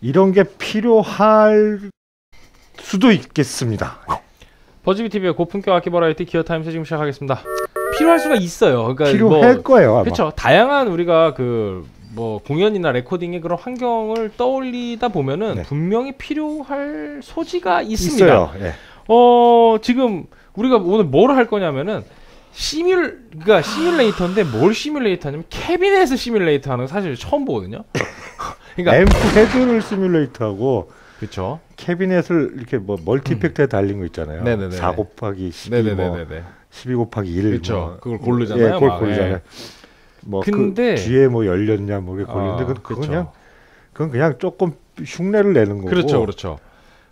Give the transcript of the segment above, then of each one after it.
이런 게 필요할 수도 있겠습니다. 버즈비 TV의 고품격 악기 버라이어티 기어 타임스 지금 시작하겠습니다. 필요할 수가 있어요. 그러니까 필요할 뭐, 거예요. 아마. 그렇죠. 다양한 우리가 그 뭐 공연이나 레코딩의 그런 환경을 떠올리다 보면은 네. 분명히 필요할 소지가 있습니다. 있어요. 예. 어 지금 우리가 오늘 뭘 할 거냐면은 시뮬 그러니까 시뮬레이터인데 뭘 시뮬레이터냐면 캐비넷을 시뮬레이터 하는 거 사실 처음 보거든요. 그러니까 앰프 헤드를 시뮬레이트하고 그렇죠. 캐비넷을 이렇게 뭐 멀티팩트에 달린 거 있잖아요. 음. 네네네. 4 곱하기 12, 뭐 네네네네. 12 곱하기 1. 그렇죠. 뭐. 그걸 고르잖아요. 예, 그걸 막. 고르잖아요. 예. 뭐 근데- 그 뒤에 뭐 열렸냐 뭐 이게 고르는데 아, 그건. 그냥 그건 그냥 조금 흉내를 내는 거고. 그렇죠, 그렇죠.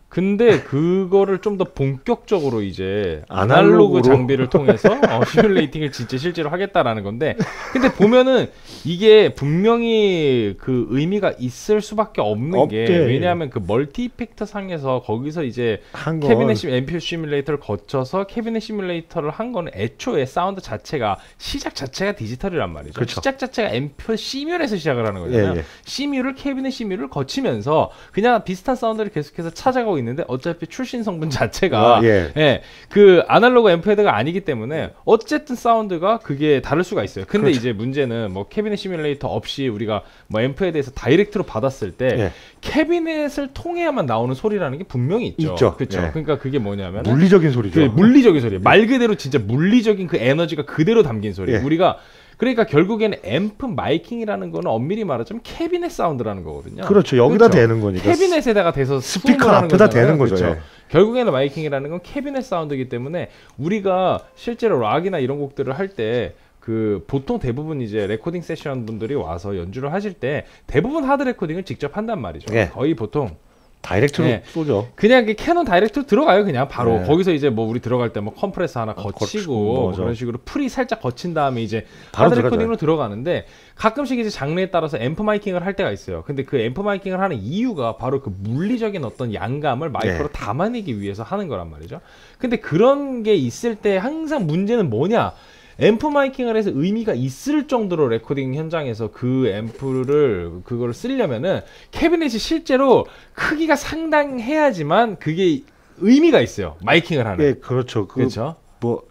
근데 그거를 좀 더 본격적으로 이제 아날로그 아날로그로. 장비를 통해서 어, 시뮬레이팅을 진짜 실제로 하겠다라는 건데, 근데 보면은 이게 분명히 그 의미가 있을 수밖에 없는 게 없대. 왜냐하면 그 multi effector 상에서 거기서 이제 한 건. 캐비넷 시 앰프 시뮬레이터를 거쳐서 캐비넷 시뮬레이터를 한 거는 애초에 사운드 자체가 시작 자체가 디지털이란 말이죠. 그렇죠. 시작 자체가 앰프 시뮬에서 시작을 하는 거잖아요. 예, 예. 시뮬을 캐비넷 시뮬을 거치면서 그냥 비슷한 사운드를 계속해서 찾아가고 있는데 어차피 출신 성분 자체가 아, 예. 예, 그 아날로그 앰프 헤드가 아니기 때문에 어쨌든 사운드가 그게 다를 수가 있어요. 근데 그렇죠. 이제 문제는 뭐 캐비넷 시뮬레이터 없이 우리가 뭐 앰프 헤드에서 direct로 받았을 때 예. 캐비넷을 통해야만 나오는 소리라는 게 분명히 있죠. 있죠. 그렇죠. 예. 그러니까 그게 뭐냐면 물리적인 소리죠. 그 물리적인 소리. 말 그대로 진짜 물리적인 그 에너지가 그대로 담긴 소리. 예. 우리가 그러니까 결국에는 앰프 miking이라는 거는 엄밀히 말하자면 캐비넷 사운드라는 거거든요. 그렇죠. 여기다 그렇죠. 대는 거니까. 캐비넷에다가 대서 스피커 앞에다. 대는 거죠. 그렇죠. 예. 결국에는 miking이라는 건 캐비넷 사운드이기 때문에 우리가 실제로 락이나 이런 곡들을 할때 그 보통 대부분 이제 레코딩 세션 분들이 와서 연주를 하실 때 대부분 하드 레코딩을 직접 한단 말이죠. 예. 거의 보통 direct로 예. 쏘죠. 그냥 그 캐논 direct로 들어가요 그냥 바로 네. 거기서 이제 뭐 우리 들어갈 때 뭐 컴프레서 하나 거치고, 거치고 뭐 맞아. 그런 식으로 프리 살짝 거친 다음에 이제 바로 하드. 레코딩으로 들어가는데 가끔씩 이제 장르에 따라서 앰프 miking을 할 때가 있어요 근데 그 앰프 miking을 하는 이유가 바로 그 물리적인 어떤 양감을 마이크로 네. 담아내기 위해서 하는 거란 말이죠 근데 그런 게 있을 때 항상 문제는 뭐냐 앰프 miking을 해서 의미가 있을 정도로 레코딩 현장에서 그 앰프를 그거를 쓰려면은 캐비넷이 실제로 크기가 상당해야지만 그게 의미가 있어요. miking을 하는. 예, 그렇죠. 그 그렇죠. 뭐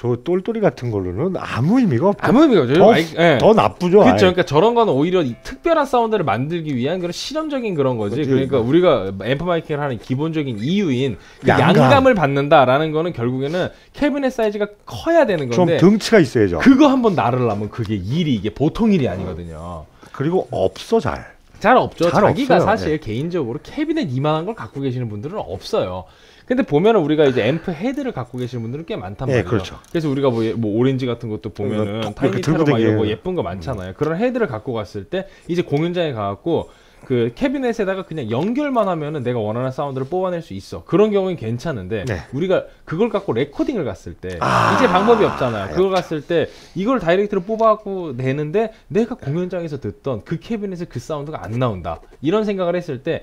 저 똘똘이 같은 걸로는 아무 의미가 없고 아무 의미가 없죠. 더. 예. 더 나쁘죠. 그렇죠. 아예. 그러니까 저런 거는 오히려 이 특별한 사운드를 만들기 위한 그런 실험적인 그런 거지. 그치. 그러니까 우리가 앰프 miking을 하는 기본적인 이유인 그 양감. 을 받는다라는 거는 결국에는 캐비넷 사이즈가 커야 되는 좀 건데 등치가 있어야죠. 그거 한번 나르려면 그게 일이 이게 보통 일이 아니거든요. 그리고 없어 잘. 잘 없죠. 잘 자기가 없어요. 사실 개인적으로 캐비넷 이만한 걸 갖고 계시는 분들은 없어요. 근데 보면은 우리가 이제 앰프 헤드를 갖고 계시는 분들은 꽤 많단 예, 말이에요. 그렇죠. 그래서 우리가 뭐, 예- 뭐 오렌지 같은 것도 보면은 톡 타이니 이렇게 들고 테러 막 이런 거. 예쁜 거 많잖아요. 그런 헤드를 갖고 갔을 때 이제 공연장에 가갖고 그 캐비넷에다가 그냥 연결만 하면은 내가 원하는 사운드를 뽑아낼 수 있어. 그런 경우는 괜찮은데 네. 우리가 그걸 갖고 레코딩을 갔을 때 아, 이제 방법이 없잖아요. 그걸 갔을 때 이걸 direct로 뽑아갖고 내는데 내가 공연장에서 듣던 그 캐비넷의 그 사운드가 안 나온다. 이런 생각을 했을 때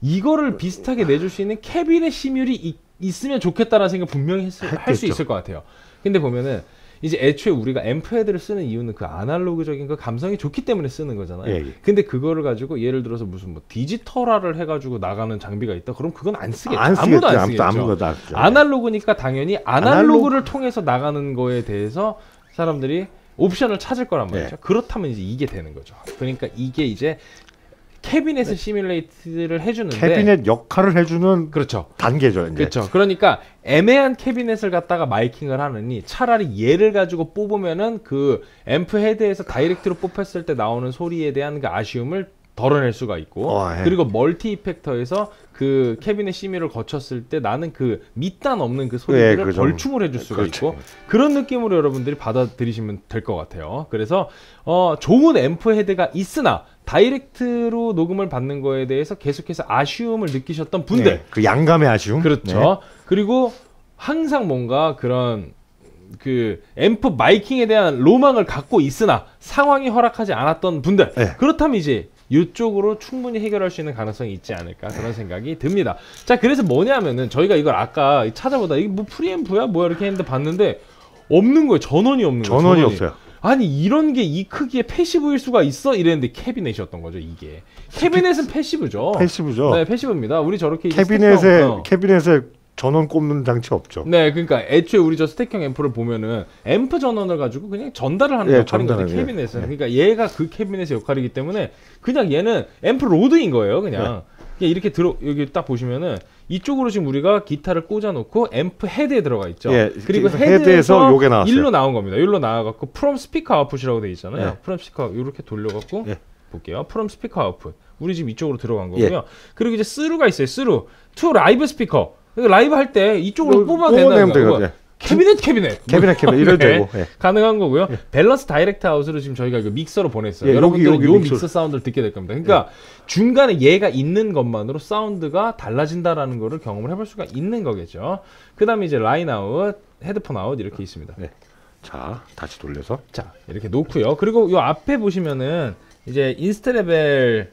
이거를 비슷하게 내줄 수 있는 캐비넷 시뮬이 있, 있으면 좋겠다라는 생각 분명히 할 수. 있을 것 같아요. 근데 보면은 이제 애초에 우리가 앰프 헤드를 쓰는 이유는 그 아날로그적인 그 감성이 좋기 때문에 쓰는 거잖아요. 예, 예. 근데 그거를 가지고 예를 들어서 무슨 뭐 디지털화를 해가지고 나가는 장비가 있다. 그럼 그건 안 쓰겠죠. 안 쓰겠죠. 아무도 안 아무도 쓰겠죠. 아무것도 안 쓰죠. 아날로그니까 당연히 아날로그를 통해서 나가는 거에 대해서 사람들이 옵션을 찾을 거란 말이죠. 네. 그렇다면 이제 이게 되는 거죠. 그러니까 이게 이제 캐비넷을 simulate를 해주는데 캐비넷 역할을 해주는 그렇죠. 단계죠. 이제. 그렇죠. 그러니까 애매한 캐비넷을 갖다가 miking을 하느니 차라리 얘를 가지고 뽑으면은 그 앰프 헤드에서 direct로 뽑혔을 때 나오는 소리에 대한 그 아쉬움을 덜어낼 수가 있고 어, 예. 그리고 multi effector에서 그 캐비넷 시뮬을 거쳤을 때 나는 그 밑단 없는 그 소리들을 예, 그 정- 벌충을 해줄 수가 그렇죠. 있고 그런 느낌으로 여러분들이 받아들이시면 될 것 같아요. 그래서 어, 좋은 앰프 헤드가 있으나 다이렉트로 녹음을 받는 거에 대해서 계속해서 아쉬움을 느끼셨던 분들 네, 그 양감의 아쉬움. 그렇죠. 네. 그리고 항상 뭔가 그런 그 앰프 마이킹에 대한 로망을 갖고 있으나 상황이 허락하지 않았던 분들 네. 그렇다면 이제 이쪽으로 충분히 해결할 수 있는 가능성이 있지 않을까 그런 생각이 듭니다. 자 그래서 뭐냐면은 저희가 이걸 아까 찾아보다 이게 뭐 프리앰프야 뭐야 이렇게 했는데 봤는데 없는 거예요. 전원이 없는 거예요. 전원이 없어요. 아니 이런 게 이 크기의 passive일 수가 있어 이랬는데 캐비넷이었던 거죠 이게. 캐비넷은 패시브죠. 패시브죠. 네 passive입니다. 우리 저렇게 캐비넷에 어. 캐비넷에 전원 꼽는 장치 없죠. 네, 그러니까 애초에 우리 저 스택형 앰프를 보면은 앰프 전원을 가지고 그냥 전달을 하는 예, 역할인 거죠 전달을, 예. 캐비넷은. 그러니까 얘가 그 캐비넷의 역할이기 때문에 그냥 얘는 앰프 load인 거예요, 그냥. 네. 그냥 이렇게 들어 여기 딱 보시면은 이쪽으로 지금 우리가 기타를 꽂아놓고 앰프 헤드에 들어가 있죠. 예, 그리고 헤드에서 요게 나왔어요. 일로 나온 겁니다. 일로 나와갖고 from speaker output이라고 돼 있잖아요. 예. from speaker 이렇게 돌려갖고 예. 볼게요. from speaker output. 우리 지금 이쪽으로 들어간 거고요. 그리고 이제 thru가 있어요. thru. to live speaker. 이거 라이브 할 때 이쪽으로 된다는 뽑아내면 거예요. 되거든요. 캐비넷 캐비넷. 캐비넷 캐비넷 네. 되고. 예. 가능한 거고요. balance direct out으로 지금 저희가 그 믹서로 보냈어요. 예, 여러분들은 여기, 여기 요 믹서. 믹서 사운드를 듣게 될 겁니다. 그러니까 중간에 얘가 있는 것만으로 사운드가 달라진다라는 거를 경험을 해볼 수가 있는 거겠죠. 그다음에 이제 line out, headphone out 이렇게 있습니다. 자, 다시 돌려서. 자 이렇게 놓고요. 그리고 요 앞에 보시면은 이제 inst level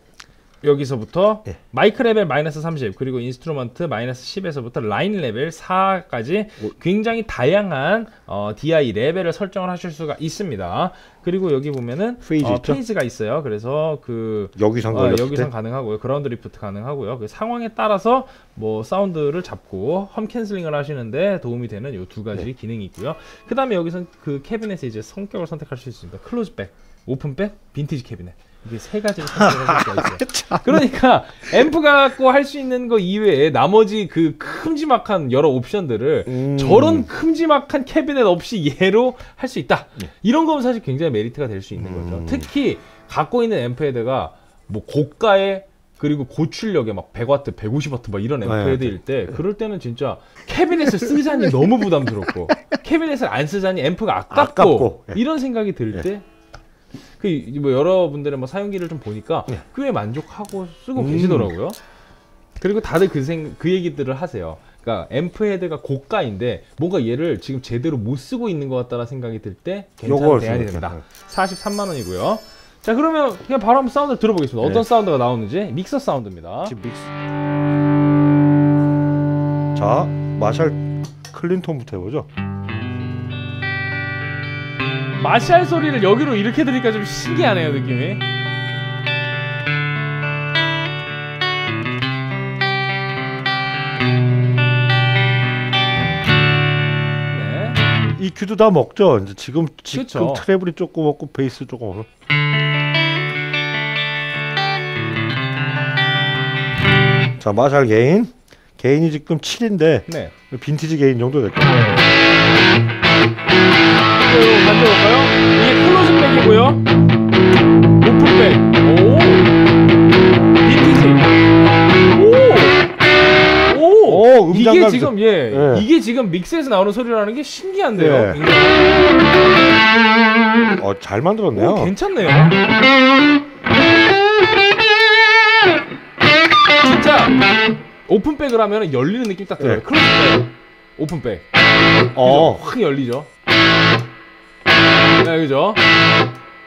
여기서부터 예. mic level 마이너스 30 그리고 instrument 마이너스 10에서부터 line level 4까지 오. 굉장히 다양한 어, DI 레벨을 설정을 하실 수가 있습니다. 그리고 여기 보면은 phase 어? phase가 있어요. 그래서 그 여기선 어, 여기선 때. 가능하고요. ground lift 가능하고요. 그 상황에 따라서 뭐 사운드를 잡고 hum canceling을 하시는데 도움이 되는 요 두 가지 네. 기능이 있고요. 그다음에 여기선 그 캐비넷에 이제 성격을 선택할 수 있습니다. closed back, open back, 빈티지 캐비넷. 이게 세 가지를 선택할 수가 있어요. 그러니까 앰프 갖고 할 수 있는 거 이외에 나머지 그 큼지막한 여러 옵션들을 음. 저런 큼지막한 캐비넷 없이 얘로 할 수 있다. 네. 이런 거면 사실 굉장히 메리트가 될 수 있는 거죠. 음. 특히 갖고 있는 앰프 헤드가 뭐 고가의 그리고 고출력에 막 100와트, 150와트 막 이런 앰프 네, 헤드일 때 그럴 때는 진짜 캐비넷을 쓰자니 너무 부담스럽고 캐비넷을 안 쓰자니 앰프가 아깝고, 아깝고, 예. 이런 생각이 들때 그 뭐 여러분들의 뭐 사용기를 좀 보니까 예. 꽤 만족하고 쓰고 음. 계시더라고요. 그리고 다들 그, 생, 그 얘기들을 하세요. 그러니까 앰프 헤드가 고가인데 뭔가 얘를 지금 제대로 못 쓰고 있는 것 같다라 생각이 들 때 괜찮은 대안이. 됩니다. 43만 원이고요. 자 그러면 그냥 바로 한번 사운드 들어보겠습니다. 어떤 네. 사운드가 나오는지 믹서 사운드입니다. 지금 믹스. 자, 마샬 clean tone부터 해보죠. 마샬 소리를 여기로 이렇게 들으니까 좀 신기하네요 느낌이. 네. EQ도 다 먹죠. 이제 지금 지금 그쵸. treble이 조금 없고 베이스 조금 없고. 자, 마샬 gain. gain이 지금 7인데 네. 빈티지 gain 정도 될거 이거 만져볼까요? 이게 closed back이고요. open back. 오. 빈티지. 오. 오. 오, 이게 음장감 지금 예, 예. 이게 지금 믹스에서 나오는 소리라는 게 신기한데요. 예. 굉장히. 어, 잘 만들었네요. 오, 괜찮네요. 진짜 open back을 하면 열리는 느낌 딱 들어요. 예. closed back. open back. 어, 확 열리죠. 네, 그죠?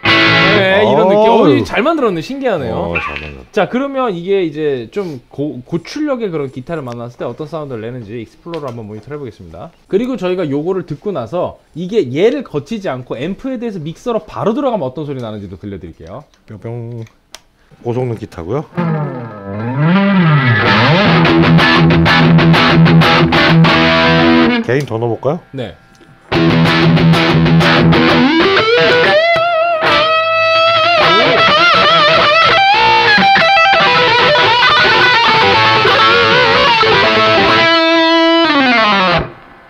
네, 이런 어우. 느낌. 어, 이거 잘 만들었네. 신기하네요. 어, 잘 만들었. 자, 그러면 이게 이제 좀 고, 고출력의 그런 기타를 만났을 때 어떤 사운드를 내는지 익스플로러 한번 모니터 해보겠습니다. 그리고 저희가 요거를 듣고 나서 이게 얘를 거치지 않고 앰프에 대해서 믹서로 바로 들어가면 어떤 소리 나는지도 들려드릴게요. 뿅뿅. 고성능 기타고요. 게인 더 넣어볼까요? 네.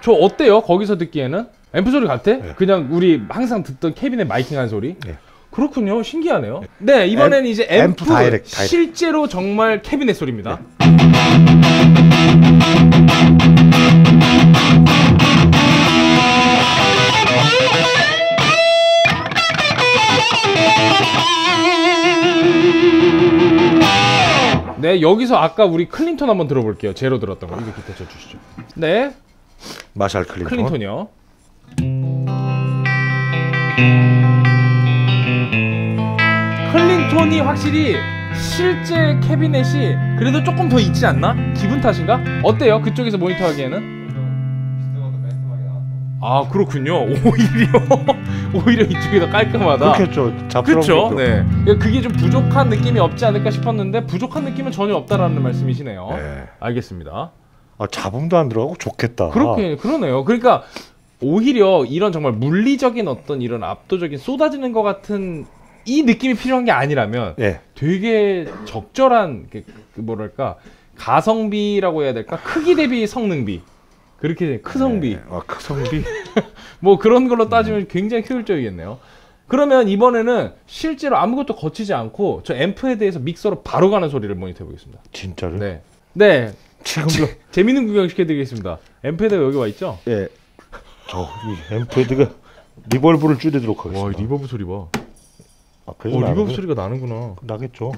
저 어때요? 거기서 듣기에는 앰프 소리 같아? 네. 그냥 우리 항상 듣던 캐비넷 마이킹한 소리? 네. 그렇군요. 신기하네요. 네, 이번엔 이제 앰프, 앰프 direct, direct. 실제로 정말 캐비넷 소리입니다. 네, 여기서 아까 우리 clean tone 한번 들어볼게요. 제로 들었던 거. 이거 기타 쳐 주시죠. 네, 마샬 clean tone. clean tone이요. 클린톤이 확실히 실제 캐비넷이 그래도 조금 더 있지 않나? 기분 탓인가? 어때요? 그쪽에서 모니터 하기에는? 아 그렇군요. 오히려 오히려 이쪽이 더 깔끔하다. 그렇겠죠. 그렇죠. 것도. 네. 그러니까 그게 좀 부족한 느낌이 없지 않을까 싶었는데 부족한 느낌은 전혀 없다라는 말씀이시네요. 네. 알겠습니다. 아, 잡음도 안 들어가고 좋겠다. 그렇게 그러네요. 그러니까 오히려 이런 정말 물리적인 어떤 이런 압도적인 쏟아지는 것 같은 이 느낌이 필요한 게 아니라면 예. 되게 적절한 그, 그 뭐랄까 가성비라고 해야 될까 크기 대비 성능비 그렇게 크성비 네. 아, 그 성비. 뭐 그런 걸로 따지면 굉장히 효율적이겠네요. 그러면 이번에는 실제로 아무것도 거치지 않고 저 앰프에 대해서 믹서로 바로 가는 소리를 모니터 해 보겠습니다. 진짜로. 네. 네. 지금도 재밌는 구경 시켜드리겠습니다. 앰프헤드가 여기 와 있죠? 예. 저이 앰프헤드가 reverb를 줄이도록 하겠습니다. 와, reverb 소리 봐. 어, 아, 그래서 reverb 소리가 나는구나. 나겠죠.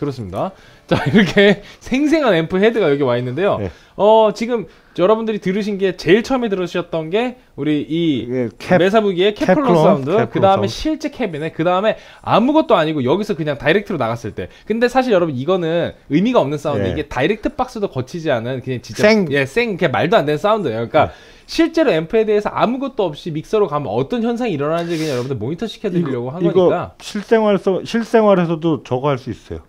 그렇습니다. 자, 이렇게 생생한 앰프 헤드가 여기 와 있는데요. 네. 어, 지금 여러분들이 들으신 게 제일 처음에 들으셨던 게 우리 이 이게 cab 메사부기의 CabClone, 사운드, 그 다음에. 실제 캐비넷, 그 다음에 아무것도 아니고 여기서 그냥 direct로 나갔을 때. 근데 사실 여러분 이거는 의미가 없는 사운드. 예. 이게 direct box도 거치지 않은 그냥 진짜 생. 예, 생, 그냥 말도 안 되는 사운드예요. 그러니까 네. 실제로 앰프에 대해서 아무것도 없이 믹서로 가면 어떤 현상이 일어나는지 그냥 여러분들 모니터 시켜드리려고 한 이거 거니까. 실생활서 실생활에서도 저거 할 수 있어요.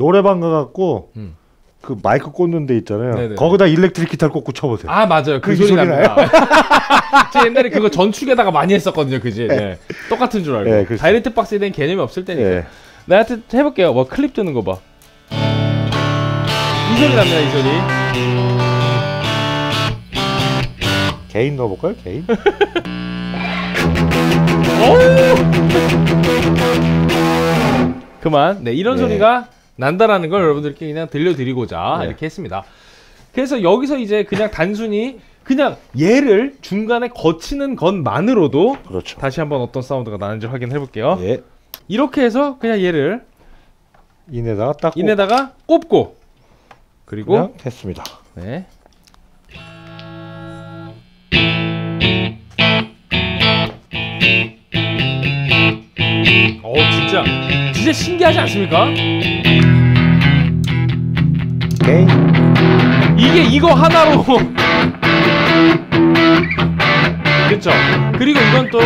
노래방 가갖고 음. 그 마이크 꽂는 데 있잖아요. 네네. 거기다 일렉트릭 기타를 꽂고 쳐보세요. 아 맞아요 그 그 소리 소리 납니다 제가 옛날에 그거 전축에다가 많이 했었거든요 그지 네. 똑같은 줄 알고 네, 그렇죠. direct box에 대한 개념이 없을 때니까 예. 네, 하여튼 해볼게요 와 클립 뜨는 거 봐 이 소리 납니다 이 소리 개인 넣어볼까요? 개인? 그만 네 이런 네. 소리가 난다라는 걸 여러분들께 그냥 들려드리고자 네. 이렇게 했습니다 그래서 여기서 이제 그냥 단순히 그냥 얘를 중간에 거치는 것만으로도 그렇죠. 다시 한번 어떤 사운드가 나는지 확인해 볼게요 예. 이렇게 해서 그냥 얘를 인에다가 딱 꽂- 인에다가 꼽고 그리고 그냥 됐습니다. 네. 진짜 진짜 신기하지 않습니까? 개인 이게 이거 하나로 그렇죠. 그리고 이건 또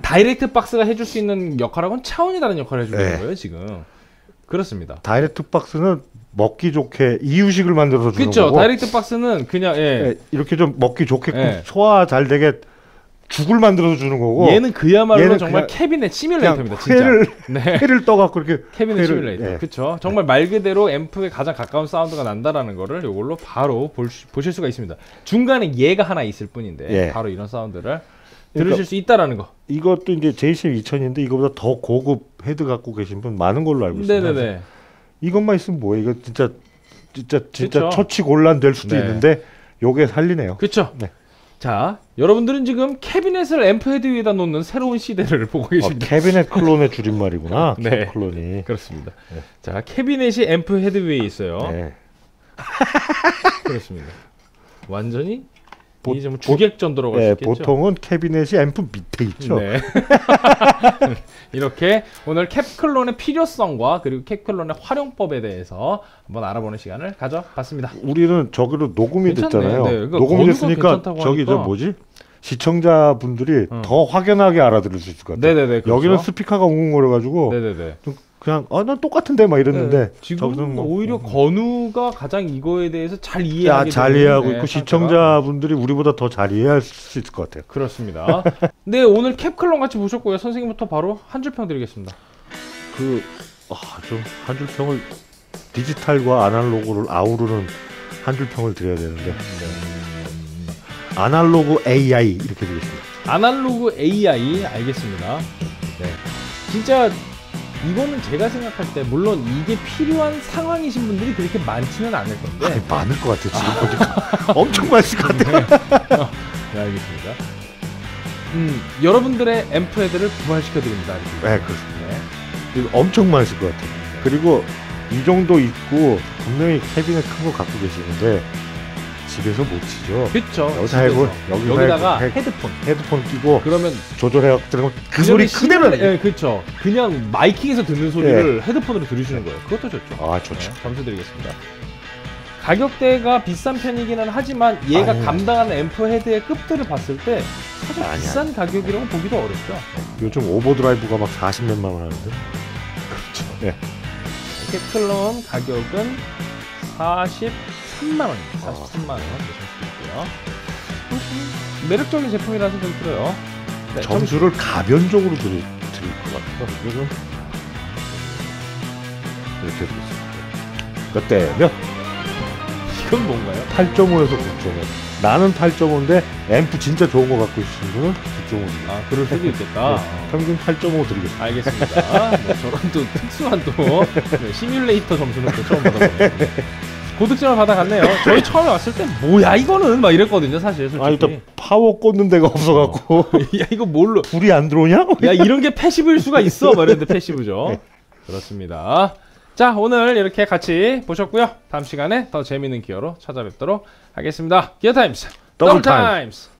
다이렉트 박스가 해줄 수 있는 역할하고는 차원이 다른 역할을 해주는 네. 거예요 지금. 그렇습니다. direct box는 먹기 좋게 이유식을 만들어서 주는 그렇죠. 거고 direct box는 그냥 예. 예, 이렇게 좀 먹기 좋게 예. 소화 잘 되게 죽을 만들어서 주는 거고 얘는 그야말로 얘는 정말 그냥- 캐비넷 시뮬레이터입니다. 진짜. 회를 네. 회를 떠갖고 이렇게 캐비넷 회를- 시뮬레이터. 예. 그렇죠. 정말 말 그대로 앰프에 가장 가까운 사운드가 난다라는 거를 이걸로 바로 볼 수- 보실 수가 있습니다. 중간에 얘가 하나 있을 뿐인데 예. 바로 이런 사운드를 그러니까- 들으실 수 있다라는 거. 이것도 이제 JCM 2000인데 이거보다 더 고급 헤드 갖고 계신 분 많은 걸로 알고 있습니다. 네네네. 이것만 있으면 뭐예요? 이거 진짜 진짜 진짜 그쵸. 처치 곤란 될 수도 네. 있는데 요게 살리네요. 그렇죠. 네. 자, 여러분들은 지금 캐비넷을 앰프 헤드 위에다 놓는 새로운 시대를 보고 어, 계십니다. 캐비넷 clone의 줄임말이구나. 네. CabClone이. 그렇습니다. 네. 자, 캐비넷이 앰프 헤드 위에 있어요. 네. 그렇습니다. 완전히 보- 이제 뭐 주객전 들어갈 수 네, 있겠죠. 보통은 캐비넷이 앰프 밑에 있죠. 네. 이렇게 오늘 캡클론의 필요성과 그리고 캡클론의 활용법에 대해서 한번 알아보는 시간을 가져봤습니다. 우리는 저기로 녹음이 괜찮네. 됐잖아요. 네, 그러니까 녹음이 됐으니까 저기 저. 뭐지? 시청자분들이 어. 더 확연하게 알아들을 수 있을 것 같아요. 네네네. 그렇죠. 여기는 스피커가 웅웅거려가지고 네네네. 좀 그냥 아난 똑같은데 막 이랬는데 네, 지금 뭐- 오히려 건우가 가장 이거에 대해서 잘 이해하게 야, 잘 이해하고 네, 있고 상태가. 시청자분들이 우리보다 더 잘 이해할 수 있을 것 같아요. 그렇습니다. 네 오늘 캡클론 같이 보셨고요. 선생님부터 바로 한 줄 평 드리겠습니다. 그, 아, 좀한 줄 평을 디지털과 아날로그를 아우르는 한 줄 평을 드려야 되는데 아날로그 AI 이렇게 되겠습니다. 아날로그 AI 알겠습니다. 네. 진짜 이거는 제가 생각할 때 물론 이게 필요한 상황이신 분들이 그렇게 많지는 않을 건데 아니, 많을 것 같아요. 지금 보니까 엄청 많을 것 같아요. 네, 알겠습니다. 음, 여러분들의 앰프 헤드를 부활시켜 드립니다. 네, 그렇습니다. 이거 엄청 많으실 것 같아요. 그리고 이 정도 있고 분명히 캐비넷 큰 거 갖고 계시는데 집에서 못 치죠. 그렇죠. 여기서 해보- 여기서 여기다가 해보- 헤드폰. 헤드폰 끼고 그러면 조절해갖고 들으면 그 소리 그대로 네, 나요. 그렇죠. 그냥 miking에서 듣는 소리를 헤드폰으로 들으시는 거예요. 그것도 좋죠. 아, 좋죠. 네, 점수 드리겠습니다. 가격대가 비싼 편이기는 하지만 얘가 아니요. 감당하는 앰프 헤드의 급들을 봤을 때 사실 아니야. 비싼 가격이라고 보기도 어렵죠. 요즘 overdrive가 막 40몇만 원 하는데. 그렇죠. 예. CabClone 가격은 43만 원입니다. 43만 원 있고요. 음, 매력적인 제품이라는 생각이 들어요. 네, 점- 점수를 가변적으로 드릴, 드릴 것 같아요. 이거는 이렇게. 몇대 몇? 이건 뭔가요? 8.5에서 9.5. 나는 8.5인데 앰프 진짜 좋은 거 갖고 있으신 분은 9.5입니다. 아 그럴 수도 있겠다. 어. 평균 8.5 드리겠습니다. 알겠습니다. 뭐 저런 또 특수한 또 네, 시뮬레이터 점수는 또 처음 받아보네요. 고득점을 받아갔네요. 저희 처음에 왔을 때 뭐야 이거는 막 이랬거든요 사실 솔직히. 아 일단 파워 꽂는 데가 없어갖고 야 이거 뭘로? 불이 안 들어오냐? 야 이런 게 passive일 수가 있어. 막 이랬는데 passive죠. 네. 그렇습니다. 자 오늘 이렇게 같이 보셨고요. 다음 시간에 더 재밌는 기어로 찾아뵙도록 하겠습니다. 기어 타임스 더블 더블 타임스.